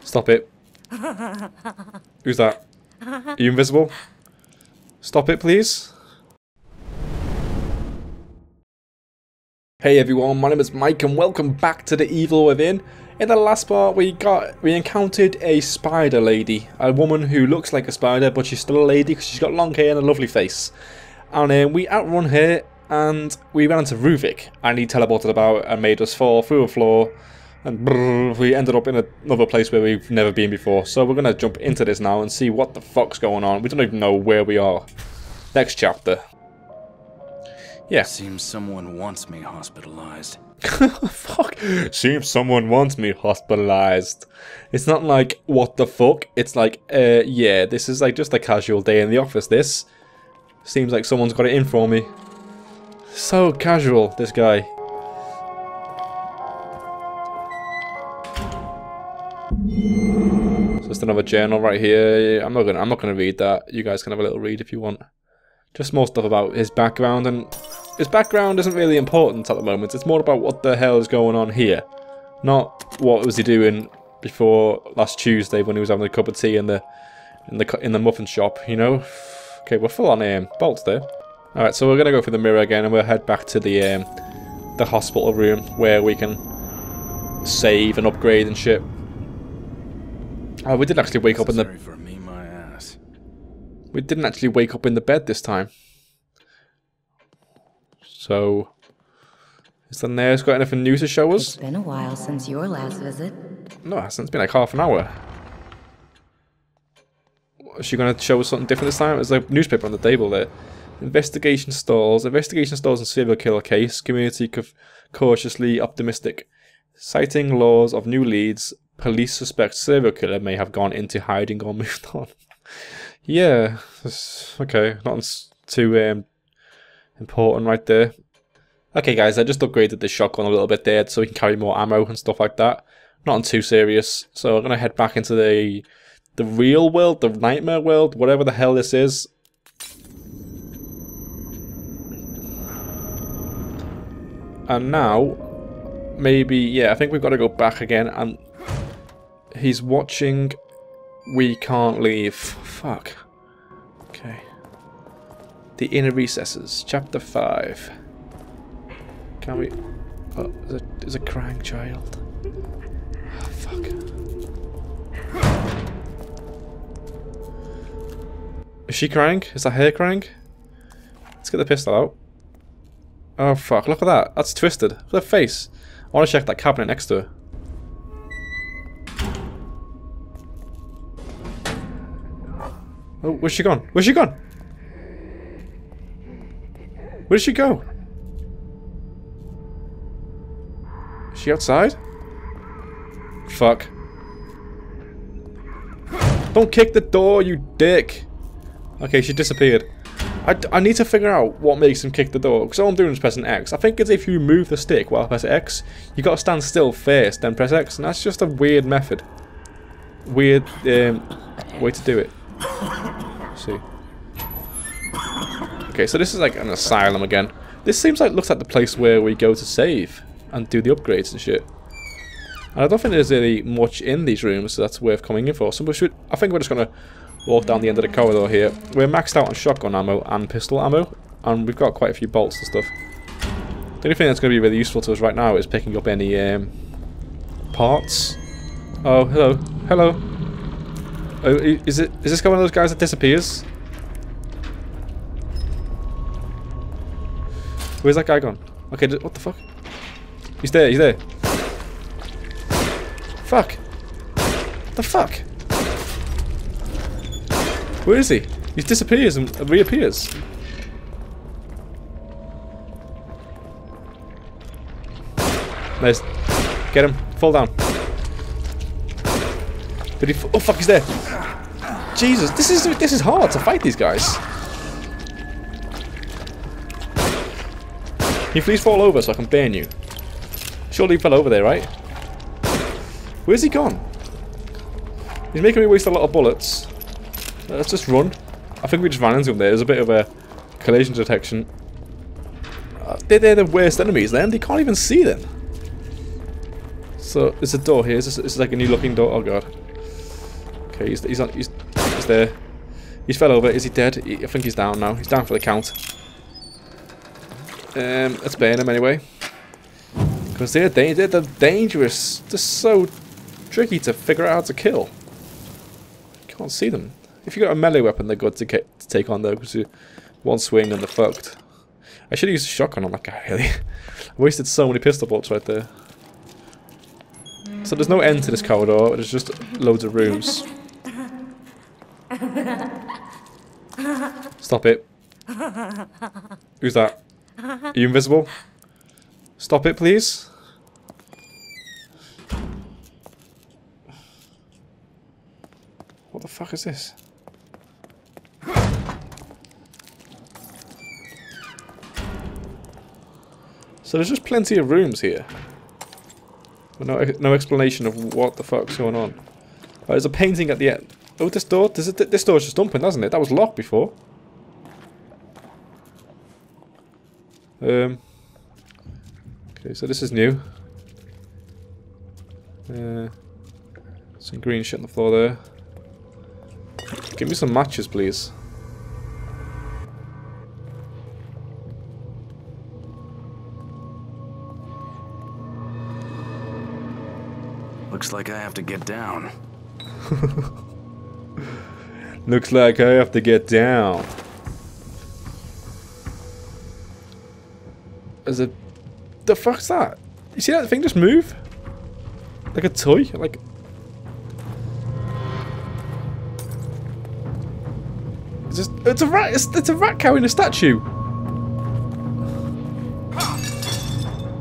Stop it. Who's that? Are you invisible? Stop it, please. Hey everyone, my name is Mike and welcome back to The Evil Within. In the last part we got we encountered a spider lady, a woman who looks like a spider but she's still a lady because she's got long hair and a lovely face. And uh, we outrun her and we ran into Ruvik and he teleported about and made us fall through a floor and brrr, we ended up in another place where we've never been before. So we're going to jump into this now and see what the fuck's going on. We don't even know where we are. Next chapter. Yeah. Seems someone wants me hospitalized. fuck. Seems someone wants me hospitalized. It's not like, what the fuck? It's like, uh, yeah, this is like just a casual day in the office, this. Seems like someone's got it in for me. So casual, this guy. So just another journal right here. I'm not gonna I'm not gonna read that. You guys can have a little read if you want. Just more stuff about his background and his background isn't really important at the moment. It's more about what the hell is going on here. Not what was he doing before last Tuesday when he was having a cup of tea in the in the in the muffin shop, you know? Okay, we're full on um, bolts there. Alright, so we're gonna go for the mirror again and we'll head back to the um, the hospital room where we can save and upgrade and shit. Oh, we didn't actually wake up in the... For me, my ass. We didn't actually wake up in the bed this time. So... Is the nurse got anything new to show us? It's been a while since your last visit. No, it. It's been like half an hour. Is she going to show us something different this time? There's a newspaper on the table there. Investigation stalls. Investigation stalls in serial killer case. Community ca- cautiously optimistic. Citing laws of new leads, police suspect serial killer may have gone into hiding or moved on. yeah, okay, not too um, important right there. Okay, guys, I just upgraded the shotgun a little bit there so we can carry more ammo and stuff like that. Nothing too serious. So we're gonna head back into the the real world, the nightmare world, whatever the hell this is. And now, maybe, yeah, I think we've got to go back again and he's watching We Can't Leave. Fuck. Okay. The Inner Recesses, Chapter 5. Can we... Oh, there's a, there's a crying child. Oh, fuck. Is she crying? Is that her crying? Let's get the pistol out. Oh fuck, look at that. That's twisted. Look at her face. I want to check that cabinet next to her. Oh, where's she gone? Where's she gone? Where did she go? Is she outside? Fuck. Don't kick the door, you dick! Okay, she disappeared. I, I need to figure out what makes him kick the door, because all I'm doing is pressing X. I think it's if you move the stick while I press X, you gotta stand still first, then press X, and that's just a weird method. Weird um, way to do it. Let's see. Okay, so this is like an asylum again. This seems like looks like the place where we go to save and do the upgrades and shit. And I don't think there's really much in these rooms so that's worth coming in for. So we should, I think we're just gonna walk down the end of the corridor here. We're maxed out on shotgun ammo and pistol ammo, and we've got quite a few bolts and stuff. The only thing that's going to be really useful to us right now is picking up any um, parts. Oh, hello, hello. Oh, is it? Is this one of those guys that disappears? Where's that guy gone? Okay, what the fuck? He's there. He's there. Fuck. The fuck? Where is he? He disappears and reappears. Nice. Get him. Fall down. Did he? Oh fuck! He's there. Jesus, this is this is hard to fight these guys. Can you please fall over so I can burn you? Surely he fell over there, right? Where's he gone? He's making me waste a lot of bullets. Let's just run. I think we just ran into them there. There's a bit of a collision detection. Uh, they're, they're the worst enemies then. They can't even see them. So there's a door here. Is this, is like a new looking door. Oh god. Okay, he's he's on, he's he's there. He's fell over. Is he dead? He, I think he's down now. He's down for the count. Um, let's burn him anyway. Because they're, da they're dangerous. They're so tricky to figure out how to kill. Can't see them. If you got a melee weapon, they're good to, to take on though, because one swing and they're fucked. I should have used a shotgun on that guy, really. I wasted so many pistol bolts right there. So there's no end to this corridor, there's just loads of rooms. Stop it. Who's that? Are you invisible? Stop it, please. What the fuck is this? So there's just plenty of rooms here. No, no explanation of what the fuck's going on. Oh, there's a painting at the end. Oh, this door? This, this door's just open, doesn't it? That was locked before. Um. Okay, so this is new. Uh, some green shit on the floor there. Give me some matches, please. Looks like I have to get down. Looks like I have to get down. Is it... The fuck's that? You see that thing just move? Like a toy? Like... It's just... It's a rat! It's, it's a rat carrying a statue!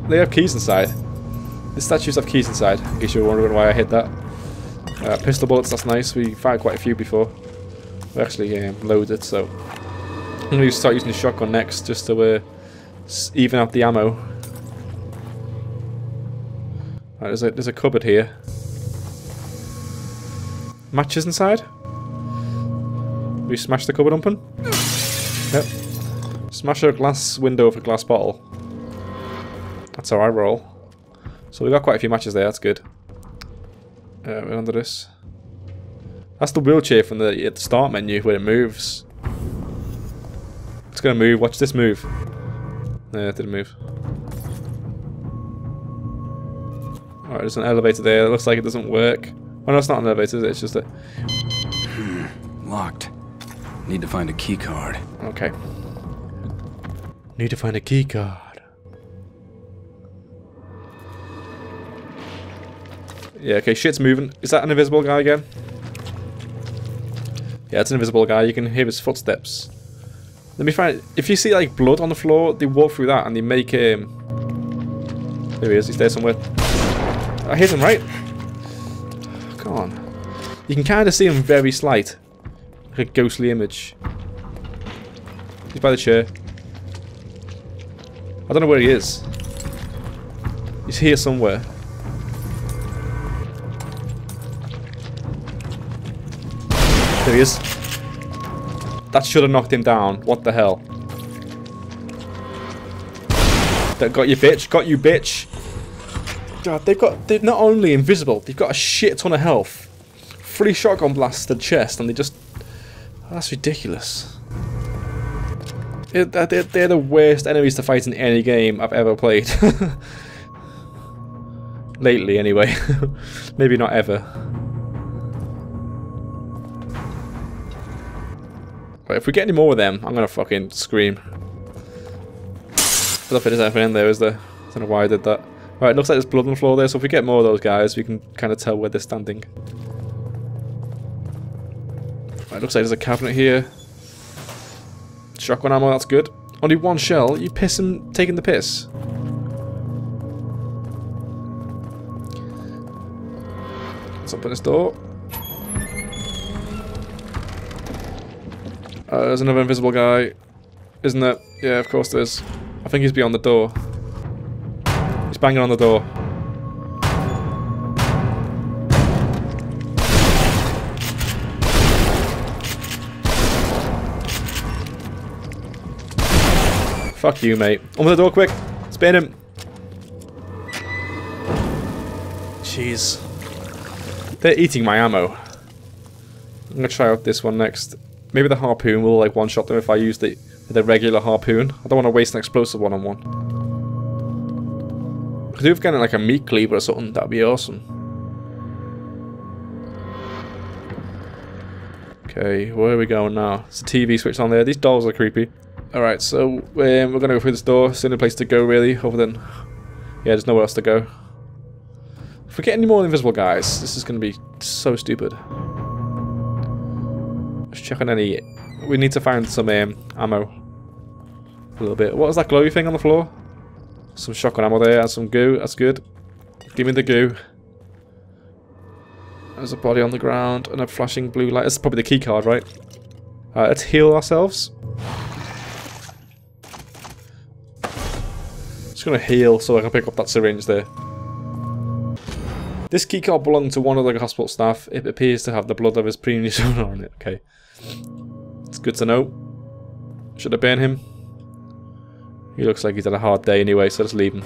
They have keys inside. The statues have keys inside, in case you're wondering why I hit that. Uh, pistol bullets, that's nice. We fired quite a few before. We're actually um, loaded, so... I'm going to start using the shotgun next, just to uh, even out the ammo. Right, there's a, there's a cupboard here. Matches inside? We smash the cupboard open? Yep. Smash a glass window with a glass bottle. That's how I roll. So we got quite a few matches there, that's good. Uh, we're under this. That's the wheelchair from the, the start menu where it moves. It's gonna move, watch this move. Yeah, it didn't move. Alright, there's an elevator there. It looks like it doesn't work. Oh no, it's not an elevator, it's just a... Hmm, Locked. Need to find a key card. Okay. Need to find a key card. Yeah, okay, shit's moving. Is that an invisible guy again? Yeah, it's an invisible guy. You can hear his footsteps. Let me find... If you see, like, blood on the floor, they walk through that and they make him... There he is. He's there somewhere. I hit him, right? Come on. You can kind of see him very slight. Like a ghostly image. He's by the chair. I don't know where he is. He's here somewhere. That should have knocked him down. What the hell? That got you, bitch. Got you, bitch. God, they've got... They're not only invisible, they've got a shit ton of health. Three shotgun blasts to the chest, and they just... That's ridiculous. They're the worst enemies to fight in any game I've ever played. Lately, anyway. Maybe not ever. But if we get any more of them, I'm gonna fucking scream. I don't if there's anything in there, is there? I don't know why I did that. Right, looks like there's blood on the floor there, so if we get more of those guys, we can kind of tell where they're standing. Right, looks like there's a cabinet here. Shotgun ammo, that's good. Only one shell? You piss him taking the piss? Let's open this door. Uh, there's another invisible guy. Isn't there? Yeah, of course there is. I think he's beyond the door. He's banging on the door. Fuck you, mate. Open the door quick. Spin him. Jeez. They're eating my ammo. I'm gonna try out this one next. Maybe the harpoon will like one-shot them if I use the the regular harpoon. I don't want to waste an explosive one on one. Could do with getting like a meat cleaver or something. That'd be awesome. Okay, where are we going now? It's a TV switch on there. These dolls are creepy. Alright, so um, we're going to go through this door. It's the only place to go, really, other than... Yeah, there's nowhere else to go. If we get any more invisible guys, this is going to be so stupid. Check on any... We need to find some um, ammo. A little bit. What was that glowy thing on the floor? Some shotgun ammo there and some goo. That's good. Give me the goo. There's a body on the ground and a flashing blue light. That's probably the key card, right? Uh, let's heal ourselves. Just gonna heal so I can pick up that syringe there. This keycard belonged to one of the hospital staff. It appears to have the blood of his previous owner on it. Okay. It's good to know. Should I ban him? He looks like he's had a hard day anyway, so let's leave him.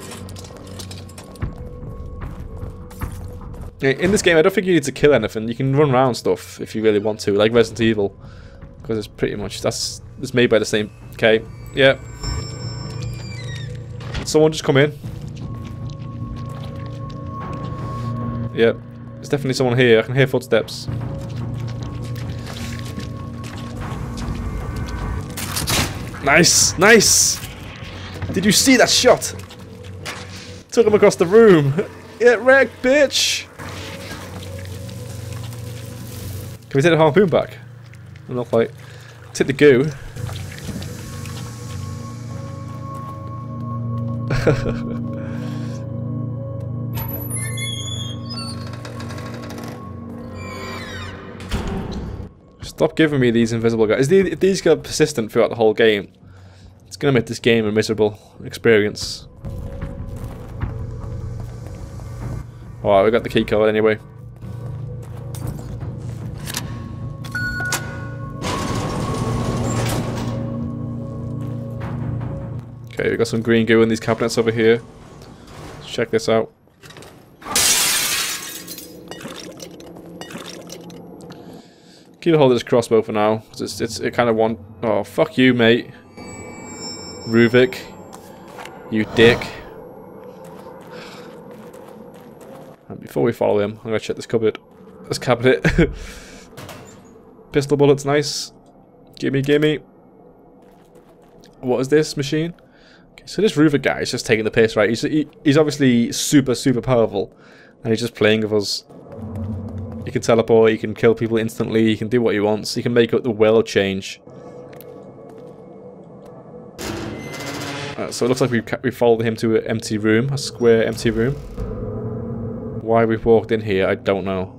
In this game, I don't think you need to kill anything. You can run around stuff if you really want to, like Resident Evil. Because it's pretty much, that's it's made by the same... Okay, yeah. Someone just come in. Yep. There's definitely someone here. I can hear footsteps. Nice! Nice! Did you see that shot? Took him across the room. Get wrecked, bitch! Can we take the harpoon back? Not quite. Take the goo. Stop giving me these invisible guys. If these go persistent throughout the whole game, it's going to make this game a miserable experience. Alright, we got the key card anyway. Okay, we got some green goo in these cabinets over here. Let's check this out. Keep hold of this crossbow for now, because it's, it's it kind of want. Oh, fuck you, mate. Ruvik. You dick. And before we follow him, I'm gonna check this cupboard. This cabinet. Pistol bullets, nice. Gimme, gimme. What is this machine? Okay, so this Ruvik guy is just taking the piss, right? He's he, he's obviously super, super powerful, and he's just playing with us. He can teleport, you can kill people instantly, you can do what he wants, you can make up the world change. So it looks like we we followed him to an empty room, a square empty room. Why we've walked in here, I don't know.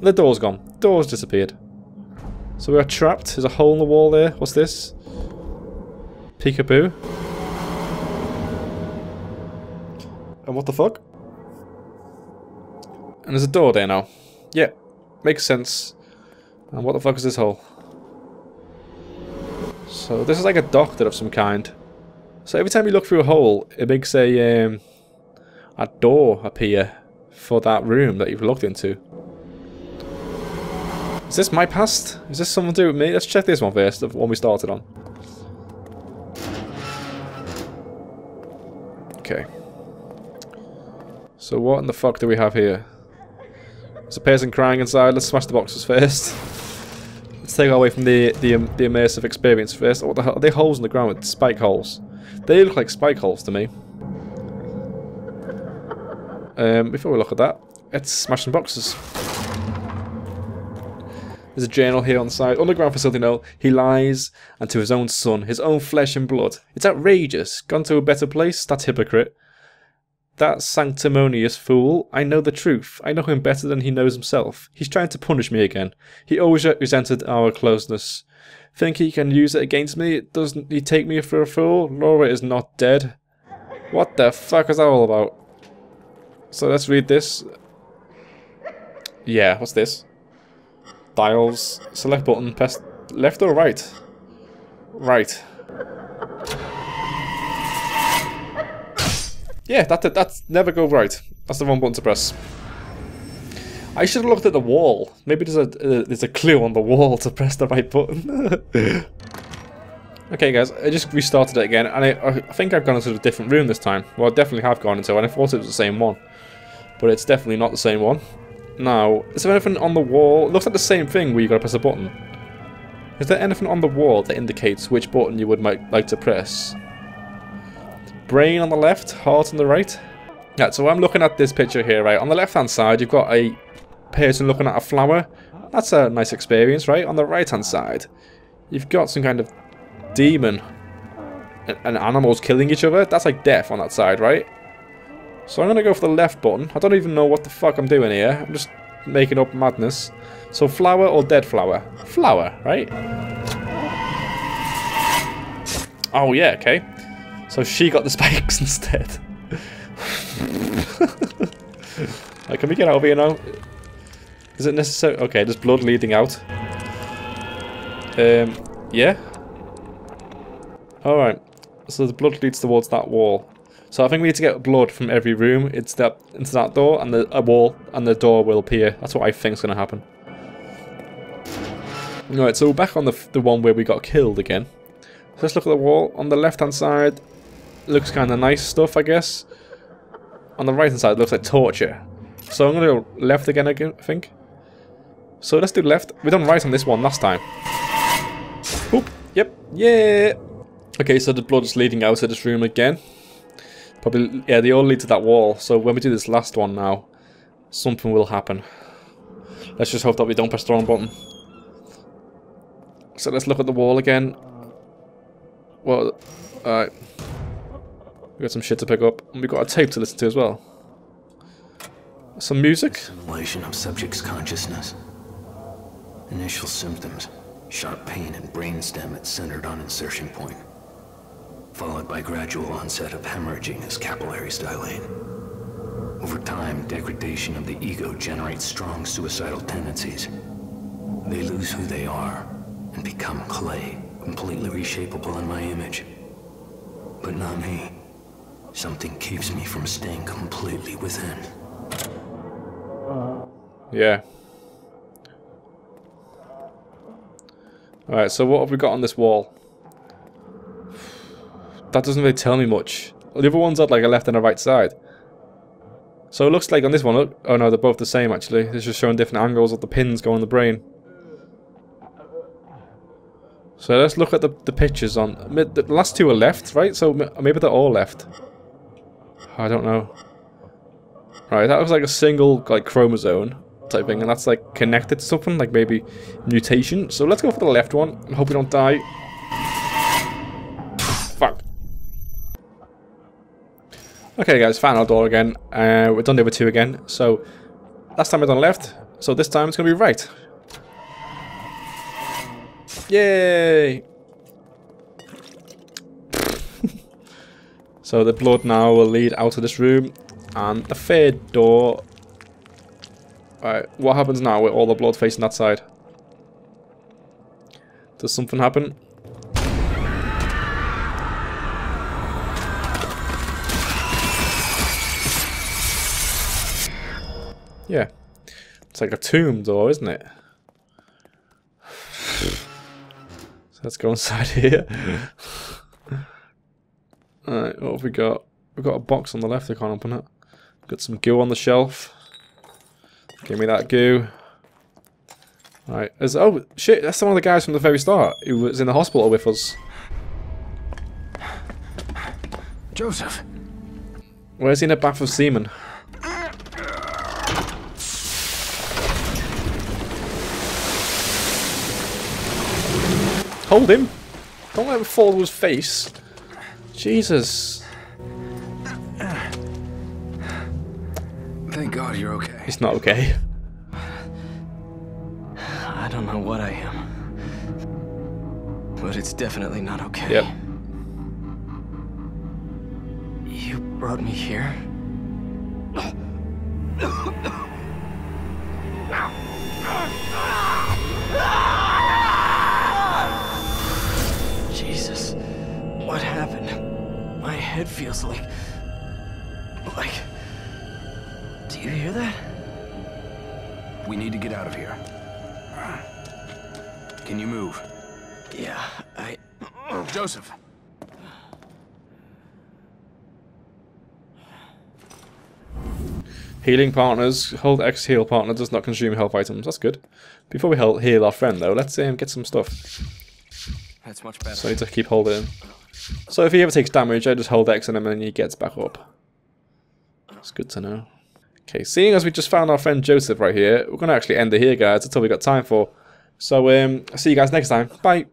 The door's gone. The door's disappeared. So we are trapped. There's a hole in the wall there. What's this? Peekaboo. And what the fuck? And there's a door there now. Yeah, makes sense. And what the fuck is this hole? So this is like a doctor of some kind. So every time you look through a hole, it makes a um, a door appear for that room that you've looked into. Is this my past? Is this something to do with me? Let's check this one first, the one we started on. Okay. So what in the fuck do we have here? There's a person crying inside. Let's smash the boxes first. Let's take away from the, the the immersive experience first. What the hell? Are they holes in the ground with spike holes? They look like spike holes to me. Um, before we look at that, let's smash some boxes. There's a journal here on the side. Underground facility no. He lies, and to his own son, his own flesh and blood. It's outrageous. Gone to a better place? That hypocrite. That sanctimonious fool. I know the truth. I know him better than he knows himself. He's trying to punish me again. He always resented our closeness. Think he can use it against me? Doesn't he take me for a fool? Laura is not dead. What the fuck is that all about? So let's read this. Yeah, what's this? Dials. Select button. Press left or right? Right. Yeah, that, that's never go right. That's the wrong button to press. I should have looked at the wall. Maybe there's a uh, there's a clue on the wall to press the right button. okay, guys, I just restarted it again, and I, I think I've gone into a different room this time. Well, I definitely have gone into, and I thought it was the same one, but it's definitely not the same one. Now, is there anything on the wall? It looks like the same thing where you gotta press a button. Is there anything on the wall that indicates which button you would like to press? Brain on the left, heart on the right. Yeah, so I'm looking at this picture here, right? On the left hand side, you've got a person looking at a flower. That's a nice experience, right? On the right hand side, you've got some kind of demon and, and animals killing each other. That's like death on that side, right? So I'm going to go for the left button. I don't even know what the fuck I'm doing here. I'm just making up madness. So flower or dead flower? Flower, right? Oh yeah, okay. So she got the spikes instead. like, can we get out of here now? Is it necessary? Okay, there's blood leading out. Um, yeah. Alright. So the blood leads towards that wall. So I think we need to get blood from every room into that into that door, and the a wall and the door will appear. That's what I think is going to happen. Alright, so we're back on the the one where we got killed again. Let's look at the wall on the left hand side. Looks kind of nice stuff, I guess. On the right hand side, looks like torture. So I'm going to go left again, I think. So let's do left. We done right on this one last time. Oop. Yep. Yeah. Okay, so the blood is leading out of this room again. Probably, yeah, they all lead to that wall. So when we do this last one now, something will happen. Let's just hope that we don't press the wrong button. So let's look at the wall again. Well, alright. We got some shit to pick up, and we got a tape to listen to as well. Some music. Simulation of subject's consciousness. Initial symptoms: sharp pain and brainstem at centered on insertion point followed by gradual onset of hemorrhaging as capillaries dilate. Over time, degradation of the ego generates strong suicidal tendencies. They lose who they are and become clay, completely reshapeable in my image. But not me. Something keeps me from staying completely within. Yeah. Alright, so what have we got on this wall? that doesn't really tell me much. The other ones had like a left and a right side. So it looks like on this one, look, oh no, they're both the same actually. It's just showing different angles of the pins going in the brain. So let's look at the, the pictures on, the last two are left, right? So maybe they're all left. I don't know. Right, that was like a single like chromosome type thing, and that's like connected to something, like maybe mutation. So let's go for the left one. I hope we don't die. Fuck. Okay guys, final door again. Uh, we've done other two again. So, last time we done left, so this time it's to be right. Yay! So the blood now will lead out of this room. And the third door... Alright, what happens now with all the blood facing that side? Does something happen? Yeah. It's like a tomb door, isn't it? So let's go inside here. Alright, what have we got? We've got a box on the left, I can't open it. Got some goo on the shelf. Give me that goo. Alright, oh shit, that's one of the guys from the very start who was in the hospital with us. Joseph! Where's he in a bath of semen? Hold him. Don't let him fall to his face. Jesus. Thank God you're okay. He's not okay. I don't know what I am. But it's definitely not okay. Yep. You brought me here? Head feels like... like... Do you hear that? We need to get out of here. Can you move? Yeah, I... Joseph! Healing partners. Hold X heal partner does not consume health items. That's good. Before we heal, heal our friend though, let's um, get some stuff. That's much better. So I need to keep holding. So if he ever takes damage, I just hold X on him and he gets back up. It's good to know. Okay, seeing as we just found our friend Joseph right here, we're going to actually end it here, guys. That's all we got time for. So um, see you guys next time. Bye.